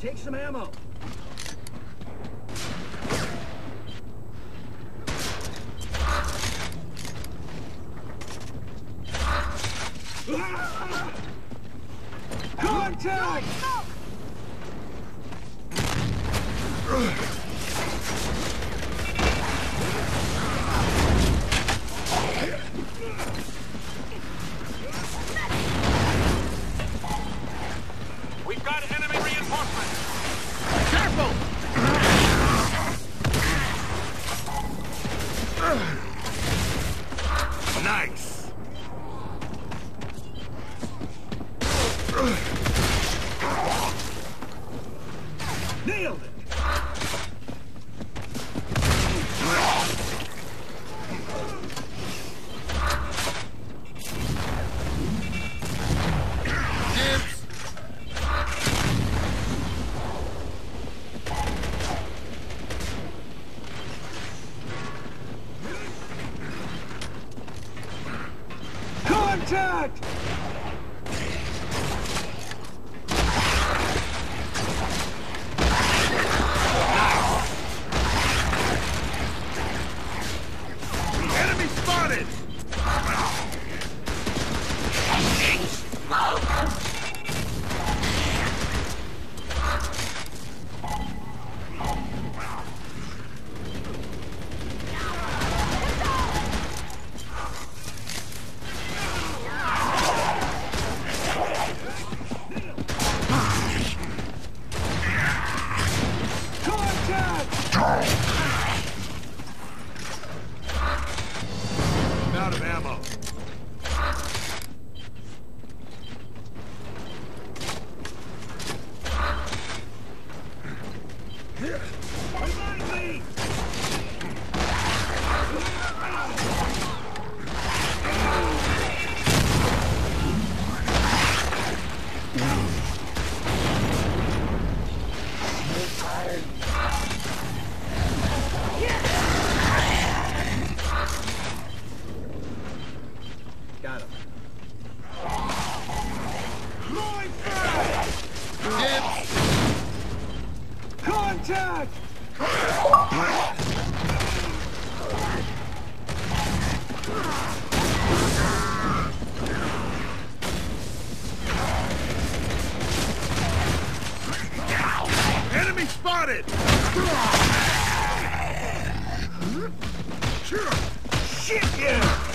Take some ammo. Nice! it! Shit, yeah!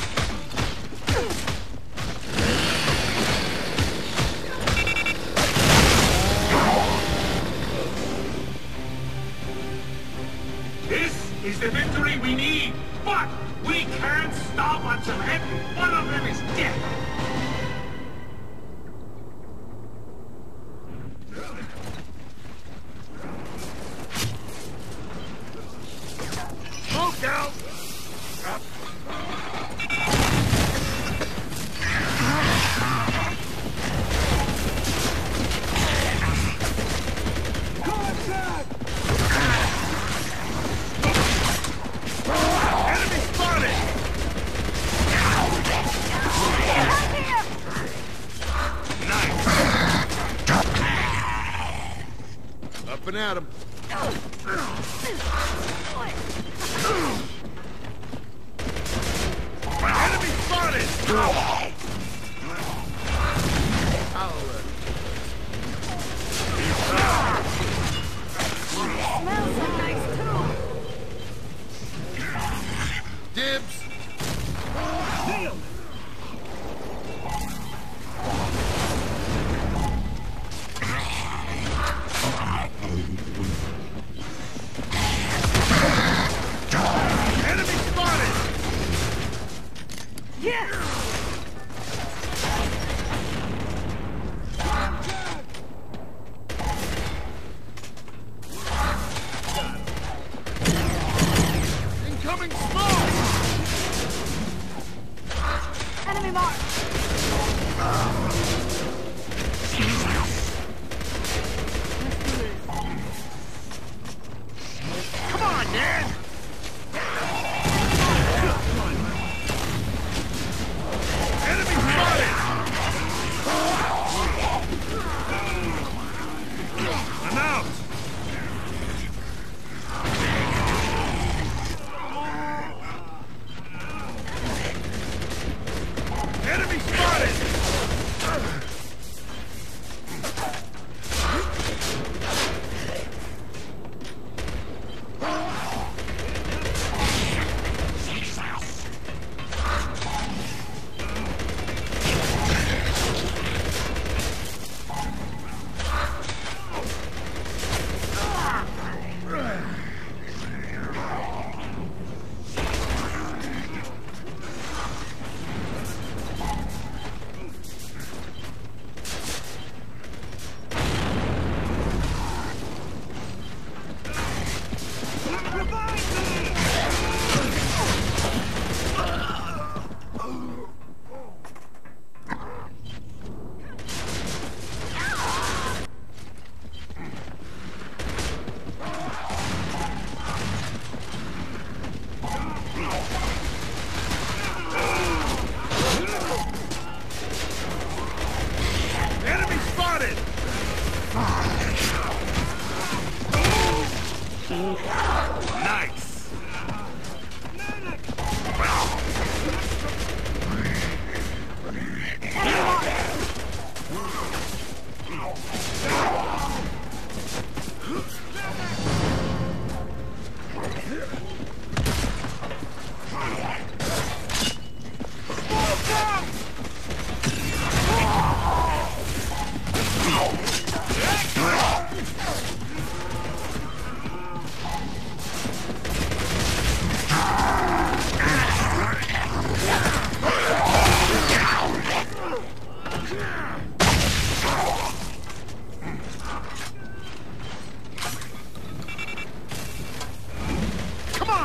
This is the victory we need, but at him. Enemy spotted! Smells like nice too. Dibs. Nailed it. Nice.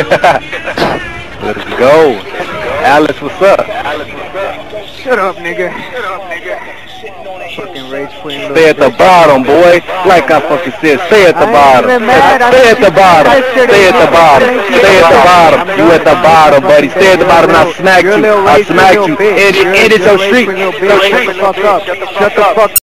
Let's go. Alice, what's up? Shut up, nigga. Fucking rage queen. Stay at the bottom, boy. Like I fucking said, stay at the bottom. even mad. I Stay at the bottom. Stay at the bottom. Stay at the bottom. You at the bottom, buddy. Stay at the bottom and I smack You're a you. little I rage smack you. bitch. And You're a and it's your rage street. Your bitch. Shut the fuck up. Shut the fuck